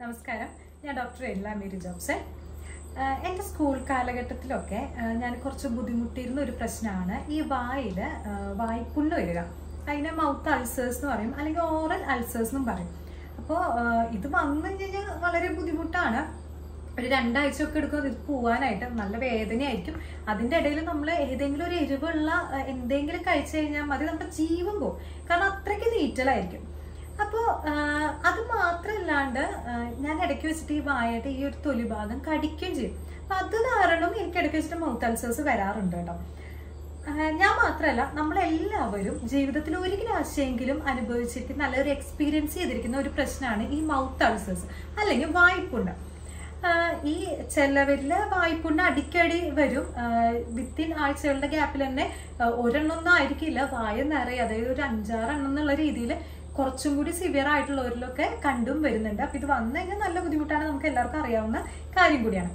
നമസ്കാരം. ഞാൻ ഡോക്ടർ എല്ലാ മേരി ജോബ്സ് എന്റെ സ്കൂൾ കാലഘട്ടത്തിലൊക്കെ ഞാൻ കുറച്ച് ബുദ്ധിമുട്ടിയിരുന്ന ഒരു പ്രശ്നമാണ് ഈ വായിൽ വായ്പുണ്ണ് വരിക. അതിനെ മൗത്ത് അൾസേഴ്സ് എന്ന് പറയും അല്ലെങ്കിൽ ഓറൽ അൾസേഴ്സ് എന്നും പറയും. അപ്പോൾ ഇത് വന്നു കഴിഞ്ഞാൽ വളരെ ബുദ്ധിമുട്ടാണ്. ഒരു രണ്ടാഴ്ച ഒക്കെ എടുക്കും ഇത് പോവാനായിട്ട് നല്ല വേദനയായിരിക്കും. അതിന്റെ ഇടയിൽ നമ്മൾ ഏതെങ്കിലും ഒരു എരിവുള്ള എന്തെങ്കിലും കഴിച്ചു കഴിഞ്ഞാൽ മതി നമ്മുടെ ജീവൻ പോകും കാരണം അത്രയ്ക്ക് നീറ്റലായിരിക്കും. അപ്പോൾ അത് മാത്രമല്ലാണ്ട് ഞാൻ ഇടയ്ക്ക് വെച്ചിട്ട് ഈ വായയുടെ ഈ ഒരു തൊലി ഭാഗം കടിക്കുകയും ചെയ്യും. അപ്പം അത് കാരണം എനിക്ക് ഇടയ്ക്ക് വെച്ചിട്ട് മൗത്ത് അൾസേഴ്സ് വരാറുണ്ട് കേട്ടോ. ഞാൻ മാത്രമല്ല നമ്മളെല്ലാവരും ജീവിതത്തിൽ ഒരിക്കലും ആശയെങ്കിലും അനുഭവിച്ചിട്ട് നല്ലൊരു എക്സ്പീരിയൻസ് ചെയ്തിരിക്കുന്ന ഒരു പ്രശ്നമാണ് ഈ മൗത്ത് അൾസേഴ്സ് അല്ലെങ്കിൽ വായ്പുണ്ട് ഈ ചിലവരിൽ വായ്പുണ്ട് അടിക്കടി വരും. വിത്തിൻ ആഴ്ചകളുടെ ഗ്യാപ്പിൽ തന്നെ ഒരെണ്ണൊന്നും ആയിരിക്കില്ല. വായ നിറയെ അതായത് ഒരു അഞ്ചാറെണ്ണം എന്നുള്ള രീതിയിൽ കുറച്ചും കൂടി സിവിയർ ആയിട്ടുള്ളവരിലൊക്കെ കണ്ടും വരുന്നുണ്ട്. അപ്പൊ ഇത് വന്നു കഴിഞ്ഞാൽ നല്ല ബുദ്ധിമുട്ടാണ് നമുക്ക് എല്ലാവർക്കും അറിയാവുന്ന കാര്യം കൂടിയാണ്.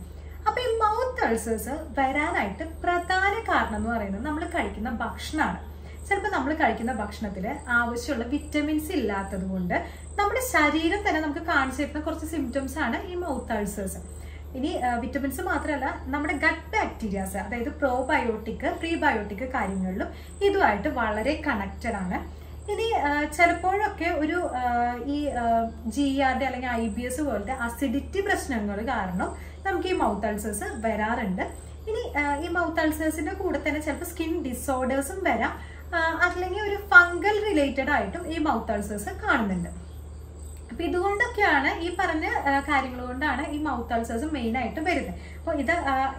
അപ്പൊ ഈ മൗത്ത് അൾസേഴ്സ് വരാനായിട്ട് പ്രധാന കാരണം എന്ന് പറയുന്നത് നമ്മൾ കഴിക്കുന്ന ഭക്ഷണമാണ്. ചിലപ്പോൾ നമ്മൾ കഴിക്കുന്ന ഭക്ഷണത്തിൽ ആവശ്യമുള്ള വിറ്റമിൻസ് ഇല്ലാത്തത് കൊണ്ട് നമ്മുടെ ശരീരം തന്നെ നമുക്ക് കാണിച്ചു തരുന്ന കുറച്ച് സിംറ്റംസ് ആണ് ഈ മൗത്ത് അൾസേഴ്സ് ഇനി വിറ്റമിൻസ് മാത്രമല്ല നമ്മുടെ ഗട്ട് ബാക്ടീരിയാസ് അതായത് പ്രോബയോട്ടിക് പ്രീബയോട്ടിക് കാര്യങ്ങളിലും ഇതുമായിട്ട് വളരെ കണക്റ്റഡ് ആണ്. ഇനി ചിലപ്പോഴൊക്കെ ഒരു ഈ ജി ആറിന്റെ അല്ലെങ്കിൽ ഐ ബി എസ് പോലത്തെ അസിഡിറ്റി പ്രശ്നങ്ങൾ കാരണം നമുക്ക് ഈ മൗത്ത് അൾസേഴ്സ് വരാറുണ്ട്. ഇനി ഈ മൗത്ത് അൾസേഴ്സിന്റെ കൂടെ തന്നെ ചിലപ്പോൾ സ്കിൻ ഡിസോർഡേഴ്സും വരാം. അല്ലെങ്കിൽ ഒരു ഫംഗൽ റിലേറ്റഡ് ആയിട്ടും ഈ മൗത്ത് അൾസേഴ്സ് കാണുന്നുണ്ട്. അപ്പൊ ഇതുകൊണ്ടൊക്കെയാണ് ഈ പറഞ്ഞ കാര്യങ്ങൾ കൊണ്ടാണ് ഈ മൗത്ത് അൾസേഴ്സ് മെയിൻ ആയിട്ട് വരുന്നത്. അപ്പോൾ ഇത്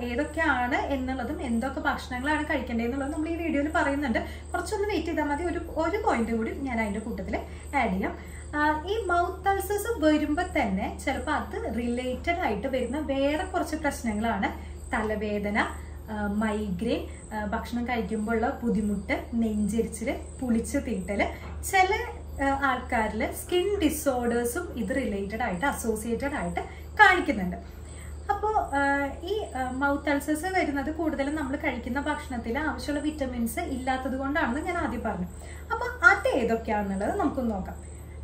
ഏതൊക്കെയാണ് എന്നുള്ളതും എന്തൊക്കെ ഭക്ഷണങ്ങളാണ് കഴിക്കേണ്ടത് എന്നുള്ളത് നമ്മൾ ഈ വീഡിയോയിൽ പറയുന്നുണ്ട്. കുറച്ചൊന്ന് വെയിറ്റ് ചെയ്താൽ മതി. ഒരു ഒരു പോയിന്റ് കൂടി ഞാൻ അതിന്റെ കൂട്ടത്തിൽ ആഡ് ചെയ്യാം. ഈ മൗത്ത് അൾസേഴ്സ് വരുമ്പോൾ തന്നെ ചിലപ്പോൾ അത് റിലേറ്റഡ് ആയിട്ട് വരുന്ന വേറെ കുറച്ച് പ്രശ്നങ്ങളാണ്. തലവേദന മൈഗ്രെയിൻ ഭക്ഷണം കഴിക്കുമ്പോഴുള്ള ബുദ്ധിമുട്ട് നെഞ്ചരിച്ചിൽ പുളിച്ച് തീട്ടൽ ചില ആൾക്കാരിൽ സ്കിൻ ഡിസോർഡേഴ്സും ഇത് റിലേറ്റഡ് ആയിട്ട് അസോസിയേറ്റഡ് ആയിട്ട് കാണിക്കുന്നുണ്ട്. അപ്പോൾ ഈ മൗത്ത് അൾസേഴ്സ് വരുന്നത് കൂടുതലും നമ്മൾ കഴിക്കുന്ന ഭക്ഷണത്തിൽ ആവശ്യമുള്ള വിറ്റമിൻസ് ഇല്ലാത്തത് കൊണ്ടാണെന്ന് ഞാൻ ആദ്യം പറഞ്ഞു. അപ്പോൾ അത് ഏതൊക്കെയാണെന്നുള്ളത് നമുക്കൊന്ന് നോക്കാം.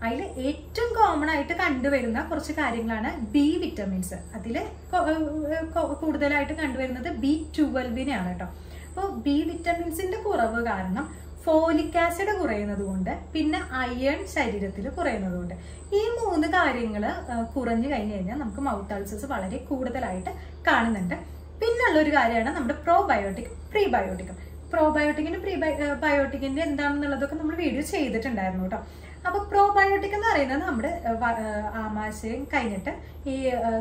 അതിൽ ഏറ്റവും കോമൺ ആയിട്ട് കണ്ടുവരുന്ന കുറച്ച് കാര്യങ്ങളാണ് ബി വിറ്റമിൻസ്. അതിൽ കൂടുതലായിട്ട് കണ്ടുവരുന്നത് ബി ട്വൽവിനെയാണ് കേട്ടോ. അപ്പോൾ ബി വിറ്റമിൻസിന്റെ കുറവ് കാരണം ഫോലിക് ആസിഡ് കുറയുന്നത് കൊണ്ട് പിന്നെ അയൺ ശരീരത്തിൽ കുറയുന്നത് കൊണ്ട് ഈ മൂന്ന് കാര്യങ്ങൾ കുറഞ്ഞു കഴിഞ്ഞു കഴിഞ്ഞാൽ നമുക്ക് മൗത്ത് അൾസേഴ്സ് വളരെ കൂടുതലായിട്ട് കാണുന്നുണ്ട്. പിന്നുള്ള ഒരു കാര്യമാണ് നമ്മുടെ പ്രോബയോട്ടിക് പ്രീബയോട്ടിക്കും പ്രോബയോട്ടിക്കിന്റെ പ്രീ ബയോട്ടിക്കിന്റെ എന്താണെന്നുള്ളതൊക്കെ നമ്മൾ വീഡിയോ ചെയ്തിട്ടുണ്ടായിരുന്നു കേട്ടോ. അപ്പൊ പ്രോബയോട്ടിക് എന്ന് പറയുന്നത് നമ്മുടെ ആമാശയം കഴിഞ്ഞിട്ട് ഈ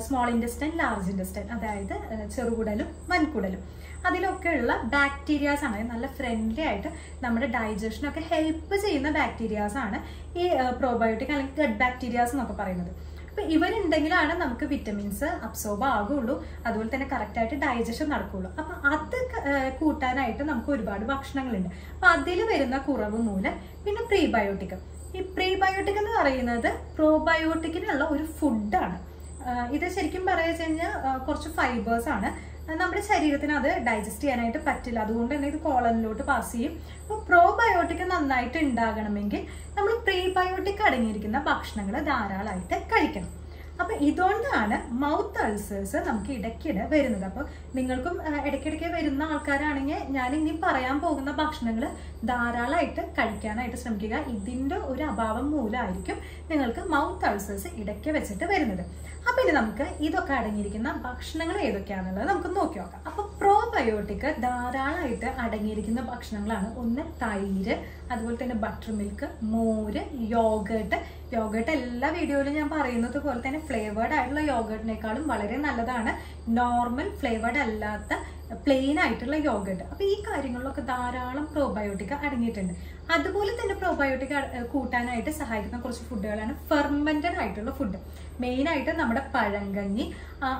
സ്മോൾ ഇൻഡസ്റ്റൈൻ ലാർജ് ഇൻഡസ്റ്റൈൻ അതായത് ചെറുകുടലും വൻകുടലും. അതിലൊക്കെയുള്ള ബാക്ടീരിയാസ് ആണ്. നല്ല ഫ്രണ്ട്ലി ആയിട്ട് നമ്മുടെ ഡൈജഷനൊക്കെ ഹെൽപ്പ് ചെയ്യുന്ന ബാക്ടീരിയാസ് ആണ് ഈ പ്രോബയോട്ടിക് അല്ലെങ്കിൽ ഗഡ് ബാക്ടീരിയാസ് എന്നൊക്കെ പറയുന്നത്. അപ്പൊ ഇവരുണ്ടെങ്കിലാണ് നമുക്ക് വിറ്റമിൻസ് അബ്സോർബ് ആകുള്ളൂ. അതുപോലെ തന്നെ കറക്റ്റ് ആയിട്ട് ഡൈജഷൻ നടക്കുകയുള്ളൂ അപ്പൊ അത് കൂട്ടാനായിട്ട് നമുക്ക് ഒരുപാട് ഭക്ഷണങ്ങളുണ്ട്. അപ്പൊ അതിൽ വരുന്ന കുറവ് മൂലം പിന്നെ പ്രീബയോട്ടിക് ഈ പ്രീബയോട്ടിക് എന്ന് പറയുന്നത് പ്രോബയോട്ടിക്കിനുള്ള ഒരു ഫുഡാണ് ഇത് ശരിക്കും പറയുക കഴിഞ്ഞാൽ കുറച്ച് ഫൈബേഴ്സ് ആണ്. നമ്മുടെ ശരീരത്തിന് അത് ഡൈജസ്റ്റ് ചെയ്യാനായിട്ട് പറ്റില്ല. അതുകൊണ്ട് തന്നെ ഇത് കോളനിലോട്ട് പാസ് ചെയ്യും. അപ്പോൾ പ്രോബയോട്ടിക് നന്നായിട്ട് ഉണ്ടാകണമെങ്കിൽ നമ്മൾ പ്രീബയോട്ടിക് അടങ്ങിയിരിക്കുന്ന ഭക്ഷണങ്ങൾ ധാരാളമായിട്ട് കഴിക്കണം. അപ്പൊ ഇതുകൊണ്ടാണ് മൗത്ത് അൾസേഴ്സ് നമുക്ക് ഇടയ്ക്കിടെ വരുന്നത്. അപ്പൊ നിങ്ങൾക്കും ഇടയ്ക്കിടയ്ക്ക് വരുന്ന ആൾക്കാരാണെങ്കിൽ ഞാൻ ഇനി പറയാൻ പോകുന്ന ഭക്ഷണങ്ങൾ ധാരാളമായിട്ട് കഴിക്കാനായിട്ട് ശ്രമിക്കുക. ഇതിന്റെ ഒരു അഭാവം മൂലമായിരിക്കും നിങ്ങൾക്ക് മൗത്ത് അൾസേഴ്സ് ഇടയ്ക്ക് വെച്ചിട്ട് വരുന്നത്. അപ്പൊ ഇനി നമുക്ക് ഇതൊക്കെ അടങ്ങിയിരിക്കുന്ന ഭക്ഷണങ്ങൾ ഏതൊക്കെയാണെന്നുള്ളത് നമുക്ക് നോക്കി നോക്കാം. അപ്പൊ പ്രോബയോട്ടിക് ധാരാളമായിട്ട് അടങ്ങിയിരിക്കുന്ന ഭക്ഷണങ്ങളാണ് ഒന്ന് തൈര് അതുപോലെ തന്നെ ബട്ടർ മിൽക്ക് മോര് യോഗേട്ട് യോഗേട്ട് എല്ലാ വീഡിയോയിലും ഞാൻ പറയുന്നത് പോലെ തന്നെ ഫ്ലേവേർഡ് ആയിട്ടുള്ള യോഗേർട്ടിനേക്കാളും വളരെ നല്ലതാണ്. നോർമൽ ഫ്ലേവേർഡ് അല്ലാത്ത പ്ലെയിൻ ആയിട്ടുള്ള യോഗട്ട് അപ്പൊ ഈ കാര്യങ്ങളിലൊക്കെ ധാരാളം പ്രോബയോട്ടിക് അടങ്ങിയിട്ടുണ്ട്. അതുപോലെ തന്നെ പ്രോബയോട്ടിക് കൂട്ടാനായിട്ട് സഹായിക്കുന്ന കുറച്ച് ഫുഡുകളാണ് ഫെർമെന്റഡ് ആയിട്ടുള്ള ഫുഡ് മെയിൻ ആയിട്ട് നമ്മുടെ പഴങ്കഞ്ഞി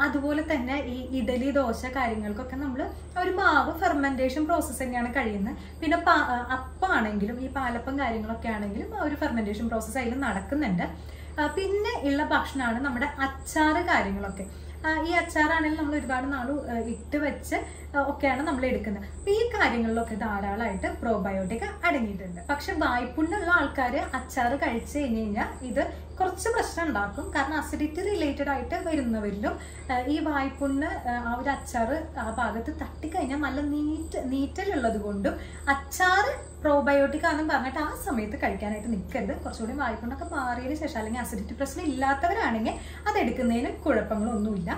അതുപോലെ തന്നെ ഈ ഇഡലി ദോശ കാര്യങ്ങൾക്കൊക്കെ നമ്മൾ ഒരു മാവ് ഫെർമെന്റേഷൻ പ്രോസസ്സ് തന്നെയാണ് കഴിയുന്നത്. പിന്നെ അപ്പാണെങ്കിലും ഈ പാലപ്പം കാര്യങ്ങളൊക്കെ ആണെങ്കിലും ഒരു ഫെർമെന്റേഷൻ പ്രോസസ്സ് അതിൽ നടക്കുന്നുണ്ട്. പിന്നെ ഉള്ള ഭക്ഷണമാണ് നമ്മുടെ അച്ചാറ് കാര്യങ്ങളൊക്കെ. ഈ അച്ചാറാണെങ്കിലും നമ്മൾ ഒരുപാട് നാൾ ഇട്ട് വെച്ച് ഒക്കെയാണ് നമ്മൾ എടുക്കുന്നത്. അപ്പൊ ഈ കാര്യങ്ങളിലൊക്കെ ധാരാളമായിട്ട് പ്രോബയോട്ടിക് അടങ്ങിയിട്ടുണ്ട്. പക്ഷെ വായ്പുണ്ണുള്ള ആൾക്കാർ അച്ചാർ കഴിച്ചു കഴിഞ്ഞ് കഴിഞ്ഞാൽ ഇത് കുറച്ച് പ്രശ്നം ഉണ്ടാക്കും. കാരണം അസിഡിറ്റി റിലേറ്റഡ് ആയിട്ട് വരുന്നവരിലും ഈ വായ്പുണ്ണ് ആ, ഒരു അച്ചാറ് ആ ഭാഗത്ത് തട്ടിക്കഴിഞ്ഞാൽ നല്ല നീറ്റ് നീറ്റലുള്ളത് കൊണ്ടും അച്ചാറ് പ്രോബയോട്ടിക് ആണെന്ന് പറഞ്ഞിട്ട് ആ സമയത്ത് കഴിക്കാനായിട്ട് നിൽക്കരുത് കുറച്ചുകൂടി വായ്പുണ്ണൊക്കെ മാറിയതിന് ശേഷം അല്ലെങ്കിൽ അസിഡിറ്റി പ്രശ്നം ഇല്ലാത്തവരാണെങ്കിൽ അത് എടുക്കുന്നതിന് കുഴപ്പങ്ങളൊന്നുമില്ല.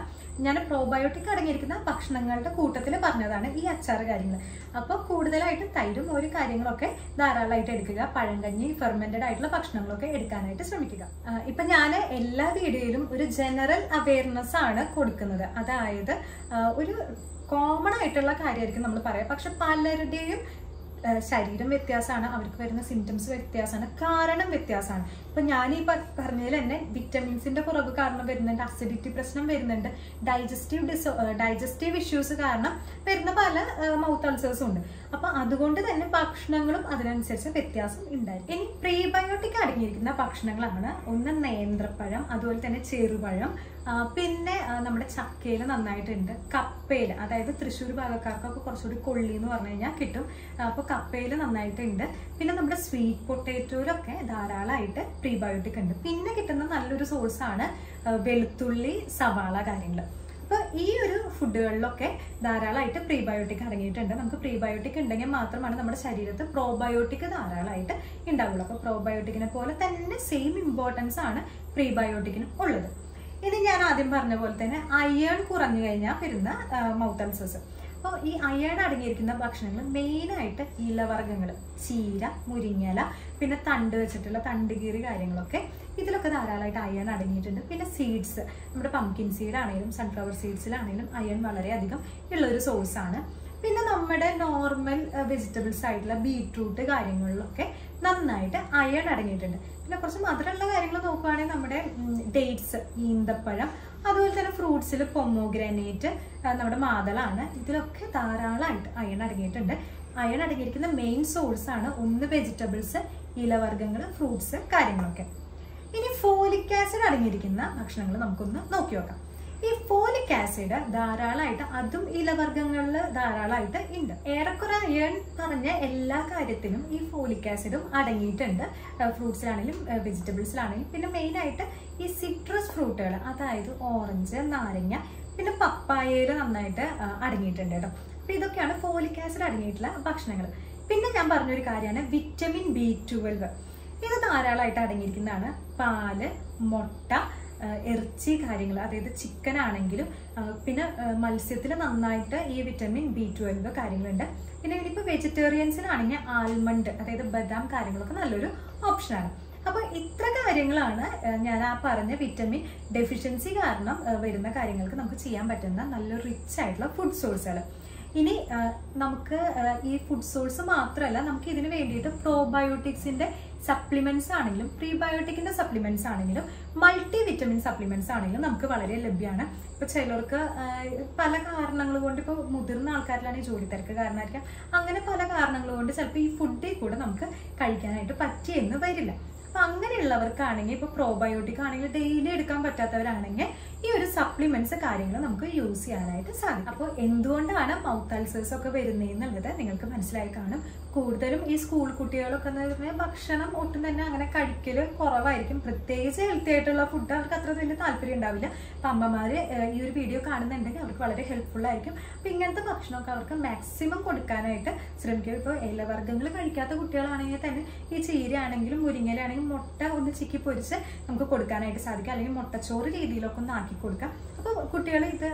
ഞാൻ പ്രോബയോട്ടിക് അടങ്ങിയിരിക്കുന്ന ഭക്ഷണങ്ങളുടെ കൂട്ടത്തിൽ പറഞ്ഞതാണ് ഈ അച്ചാർ കാര്യങ്ങൾ. അപ്പോൾ കൂടുതലായിട്ട് തൈരും ഒരു കാര്യങ്ങളൊക്കെ ധാരാളമായിട്ട് എടുക്കുക. പഴങ്കഞ്ഞി ഫെർമെന്റഡ് ആയിട്ടുള്ള ഭക്ഷണങ്ങളൊക്കെ എടുക്കാനായിട്ട് ശ്രമിക്കുക. ഇപ്പം ഞാൻ എല്ലാ വീഡിയോയിലും ഒരു ജനറൽ അവയർനെസ് ആണ് കൊടുക്കുന്നത്. അതായത് ഒരു കോമൺ ആയിട്ടുള്ള കാര്യമായിരിക്കും നമ്മൾ പറയാം. പക്ഷെ പലരുടെയും ശരീരം വ്യത്യാസമാണ് അവർക്ക് വരുന്ന സിംറ്റംസ് വ്യത്യാസമാണ് കാരണം വ്യത്യാസമാണ്. ഇപ്പൊ ഞാൻ ഈ പറഞ്ഞതിൽ തന്നെ വിറ്റമിൻസിന്റെ കുറവ് കാരണം വരുന്നുണ്ട് അസിഡിറ്റി പ്രശ്നം വരുന്നുണ്ട് ഡൈജസ്റ്റീവ് ഡിസോ ഡൈജസ്റ്റീവ് ഇഷ്യൂസ് കാരണം വരുന്ന പല മൗത്ത് അൾസേഴ്സും ഉണ്ട്. അപ്പൊ അതുകൊണ്ട് തന്നെ ഭക്ഷണങ്ങളും അതിനനുസരിച്ച് വ്യത്യാസം ഉണ്ടായിരിക്കും. ഇനി പ്രീബയോട്ടിക് അടങ്ങിയിരിക്കുന്ന ഭക്ഷണങ്ങളാണ്. ഒന്ന് നേന്ത്രപ്പഴം അതുപോലെ തന്നെ ചെറുപഴം പിന്നെ നമ്മുടെ ചക്കയിൽ നന്നായിട്ടുണ്ട്. കപ്പയിൽ അതായത് തൃശ്ശൂർ ഭാഗക്കാർക്കൊക്കെ കുറച്ചുകൂടി കൊള്ളി എന്ന് പറഞ്ഞു കഴിഞ്ഞാൽ കിട്ടും. അപ്പോൾ കപ്പയിൽ നന്നായിട്ടുണ്ട്. പിന്നെ നമ്മുടെ സ്വീറ്റ് പൊട്ടേറ്റോയിലൊക്കെ ധാരാളമായിട്ട് പ്രീബയോട്ടിക് ഉണ്ട്. പിന്നെ കിട്ടുന്ന നല്ലൊരു സോഴ്സാണ് വെളുത്തുള്ളി സവാള കാര്യങ്ങൾ അപ്പോൾ ഈ ഒരു ഫുഡുകളിലൊക്കെ ധാരാളമായിട്ട് പ്രീബയോട്ടിക് അടങ്ങിയിട്ടുണ്ട്. നമുക്ക് പ്രീബയോട്ടിക് ഉണ്ടെങ്കിൽ മാത്രമാണ് നമ്മുടെ ശരീരത്ത് പ്രോബയോട്ടിക് ധാരാളമായിട്ട് ഉണ്ടാവുള്ളൂ അപ്പോൾ പ്രോബയോട്ടിക്കിനെ പോലെ തന്നെ സെയിം ഇമ്പോർട്ടൻസ് ആണ് പ്രീബയോട്ടിക്കിന് ഉള്ളത്. ഇനി ഞാൻ ആദ്യം പറഞ്ഞ പോലെ തന്നെ അയേൺ കുറഞ്ഞു കഴിഞ്ഞാൽ വരുന്ന മൗത്ത് അൾസേഴ്സ് അപ്പോൾ ഈ അയൺ അടങ്ങിയിരിക്കുന്ന ഭക്ഷണങ്ങൾ മെയിനായിട്ട് ഇലവർഗങ്ങൾ ചീര മുരിങ്ങല പിന്നെ തണ്ട് വെച്ചിട്ടുള്ള തണ്ടുകീറി കാര്യങ്ങളൊക്കെ ഇതിലൊക്കെ ധാരാളമായിട്ട് അയൺ അടങ്ങിയിട്ടുണ്ട്. പിന്നെ സീഡ്സ് നമ്മുടെ പംകിൻ സീഡാണെങ്കിലും സൺഫ്ലവർ സീഡ്സിലാണെങ്കിലും അയൺ വളരെയധികം ഉള്ളൊരു സോഴ്സാണ് പിന്നെ നമ്മുടെ നോർമൽ വെജിറ്റബിൾസ് ആയിട്ടുള്ള ബീട്രൂട്ട് കാര്യങ്ങളിലൊക്കെ നന്നായിട്ട് അയൺ അടങ്ങിയിട്ടുണ്ട്. പിന്നെ കുറച്ച് മധുരമുള്ള കാര്യങ്ങൾ നോക്കുകയാണെങ്കിൽ നമ്മുടെ ഡേറ്റ്സ് ഈന്തപ്പഴം അതുപോലെ തന്നെ ഫ്രൂട്ട്സിൽ പൊമോഗ്രാനേറ്റ് നമ്മുടെ മാതളാണ്. ഇതിലൊക്കെ ധാരാളമായിട്ട് അയൺ അടങ്ങിയിട്ടുണ്ട്. അയൺ അടങ്ങിയിരിക്കുന്ന മെയിൻ സോഴ്സ് ആണ് ഒന്ന് വെജിറ്റബിൾസ് ഇലവർഗങ്ങൾ ഫ്രൂട്ട്സ് കാര്യങ്ങളൊക്കെ. ഇനി ഫോലിക് ആസിഡ് അടങ്ങിയിരിക്കുന്ന ഭക്ഷണങ്ങൾ നമുക്കൊന്ന് നോക്കി നോക്കാം. ഈ ഫോലിക് ആസിഡ് ധാരാളമായിട്ട് അതും ഇലവർഗങ്ങളിൽ ധാരാളമായിട്ട് ഉണ്ട്. ഏറെക്കുറെ അയൺ പറഞ്ഞ എല്ലാ കാര്യത്തിലും ഈ ഫോലിക് ആസിഡും അടങ്ങിയിട്ടുണ്ട്. ഫ്രൂട്ട്സിലാണെങ്കിലും വെജിറ്റബിൾസിലാണെങ്കിലും പിന്നെ മെയിനായിട്ട് ഈ സിട്രസ് ഫ്രൂട്ടുകൾ അതായത് ഓറഞ്ച് നാരങ്ങ പിന്നെ പപ്പായയിൽ നന്നായിട്ട് അടങ്ങിയിട്ടുണ്ട് കേട്ടോ. അപ്പൊ ഇതൊക്കെയാണ് ഫോലിക് ആസിഡ് അടങ്ങിയിട്ടുള്ള ഭക്ഷണങ്ങൾ. പിന്നെ ഞാൻ പറഞ്ഞൊരു കാര്യമാണ് വിറ്റമിൻ ബി ട്വൽവ് ഇത് ധാരാളമായിട്ട് അടങ്ങിയിരിക്കുന്നതാണ് പാൽ മുട്ട ഇറച്ചി കാര്യങ്ങൾ അതായത് ചിക്കൻ ആണെങ്കിലും പിന്നെ മത്സ്യത്തിൽ നന്നായിട്ട് ഈ വിറ്റമിൻ ബി ട്വൽവ് കാര്യങ്ങളുണ്ട്. പിന്നെ ഇതിപ്പോൾ വെജിറ്റേറിയൻസിനാണെങ്കിൽ ആൽമണ്ട് അതായത് ബദാം കാര്യങ്ങളൊക്കെ നല്ലൊരു ഓപ്ഷനാണ് അപ്പോൾ ഇത്ര കാര്യങ്ങളാണ് ഞാൻ ആ പറഞ്ഞ വിറ്റമിൻ ഡെഫിഷ്യൻസി കാരണം വരുന്ന കാര്യങ്ങൾക്ക് നമുക്ക് ചെയ്യാൻ പറ്റുന്ന നല്ലൊരു റിച്ച് ആയിട്ടുള്ള ഫുഡ് സോഴ്സുകൾ ഇനി നമുക്ക് ഈ ഫുഡ് സോഴ്സ് മാത്രമല്ല നമുക്ക് ഇതിന് വേണ്ടിയിട്ട് പ്രോബയോട്ടിക്സിന്റെ സപ്ലിമെന്റ്സ് ആണെങ്കിലും പ്രീബയോട്ടിക്കിന്റെ സപ്ലിമെന്റ്സ് ആണെങ്കിലും മൾട്ടി വിറ്റമിൻ സപ്ലിമെന്റ്സ് ആണെങ്കിലും നമുക്ക് വളരെ ലഭ്യമാണ്. ഇപ്പൊ ചിലർക്ക് പല കാരണങ്ങൾ കൊണ്ട് ഇപ്പോൾ മുതിർന്ന ആൾക്കാരിലാണെങ്കിൽ ജോലി തിരക്ക് കാരണമായിരിക്കാം. അങ്ങനെ പല കാരണങ്ങൾ കൊണ്ട് ചിലപ്പോൾ ഈ ഫുഡിൽ കൂടെ നമുക്ക് കഴിക്കാനായിട്ട് പറ്റിയെന്ന് വരില്ല. അപ്പൊ അങ്ങനെയുള്ളവർക്കാണെങ്കിൽ ഇപ്പൊ പ്രോബയോട്ടിക് ആണെങ്കിൽ ഡെയിലി എടുക്കാൻ പറ്റാത്തവരാണെങ്കിൽ ഈ ഒരു സപ്ലിമെന്റ്സ് കാര്യങ്ങൾ നമുക്ക് യൂസ് ചെയ്യാനായിട്ട് സാധിക്കും. അപ്പോൾ എന്തുകൊണ്ടാണ് മൗത്ത് അൾസേഴ്സ് ഒക്കെ വരുന്നതെന്നുള്ളത് നിങ്ങൾക്ക് മനസ്സിലായി കാണും. കൂടുതലും ഈ സ്കൂൾ കുട്ടികളൊക്കെ എന്ന് പറഞ്ഞാൽ ഭക്ഷണം ഒട്ടും തന്നെ അങ്ങനെ കഴിക്കൽ കുറവായിരിക്കും. പ്രത്യേകിച്ച് ഹെൽത്തി ആയിട്ടുള്ള ഫുഡ് അവർക്ക് അത്ര വലിയ താല്പര്യം ഉണ്ടാവില്ല. അപ്പം അമ്മമാർ ഈ ഒരു വീഡിയോ കാണുന്നുണ്ടെങ്കിൽ അവർക്ക് വളരെ ഹെൽപ്ഫുൾ ആയിരിക്കും. അപ്പം ഇങ്ങനത്തെ ഭക്ഷണമൊക്കെ അവർക്ക് മാക്സിമം കൊടുക്കാനായിട്ട് ശ്രമിക്കുക ഇപ്പോൾ ഇലവർഗങ്ങൾ കഴിക്കാത്ത കുട്ടികളാണെങ്കിൽ തന്നെ ഈ ചീരയാണെങ്കിലും മുരിങ്ങലാണെങ്കിലും മുട്ട ഒന്ന് ചിക്കി പൊരിച്ച് നമുക്ക് കൊടുക്കാനായിട്ട് സാധിക്കും. അല്ലെങ്കിൽ മുട്ടച്ചോറ് രീതിയിലൊക്കെ ഒന്ന് കൊടുക്കാം. അപ്പോൾ കുട്ടികൾ ഇത്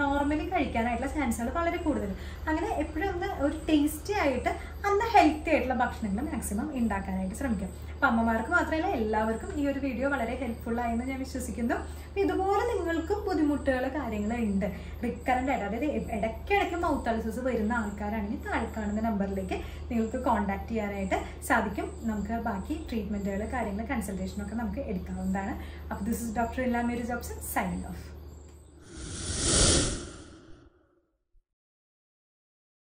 നോർമലി കഴിക്കാനായിട്ടുള്ള ചാൻസുകൾ വളരെ കൂടുതൽ അങ്ങനെ എപ്പോഴും ഒന്ന് ഒരു ടേസ്റ്റി ആയിട്ട് അന്ന് ഹെൽത്തി ആയിട്ടുള്ള ഭക്ഷണങ്ങൾ മാക്സിമം ഉണ്ടാക്കാനായിട്ട് ശ്രമിക്കും. അപ്പം അമ്മമാർക്ക് മാത്രമല്ല എല്ലാവർക്കും ഈ ഒരു വീഡിയോ വളരെ ഹെൽപ്ഫുൾ എന്ന് ഞാൻ വിശ്വസിക്കുന്നു. അപ്പം ഇതുപോലെ നിങ്ങൾക്കും ബുദ്ധിമുട്ടുകൾ കാര്യങ്ങൾ ഉണ്ട്. റിക്കറന്റ് ആയിട്ട് അതായത് ഇടയ്ക്കിടയ്ക്ക് മൗത്ത് അൾസസ് വരുന്ന ആൾക്കാരാണെങ്കിൽ താഴെ കാണുന്ന നമ്പറിലേക്ക് നിങ്ങൾക്ക് കോൺടാക്ട് ചെയ്യാനായിട്ട് സാധിക്കും. നമുക്ക് ബാക്കി ട്രീറ്റ്മെന്റുകൾ കാര്യങ്ങൾ കൺസൾട്ടേഷനൊക്കെ നമുക്ക് എടുക്കാവുന്നതാണ്. അപ്പോൾ this is doctor Ilamary Jobson signing off